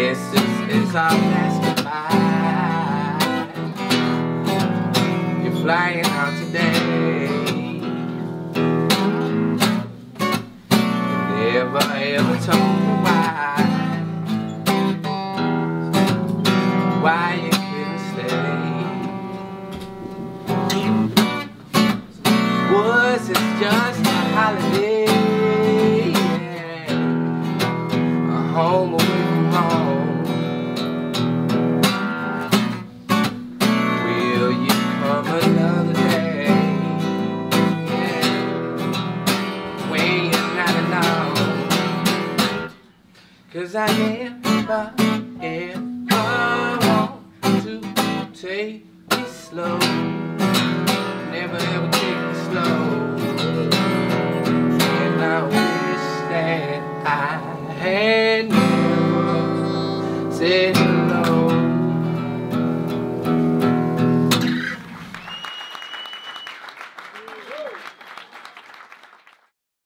years our last goodbye. You're flying out today. You never ever told me why. Why you couldn't stay. Was it just a holiday? A home away from home. Will you come another day? When you're not alone. Cause I want to take it slow. Never ever take it slow. And I wish that I had sit alone.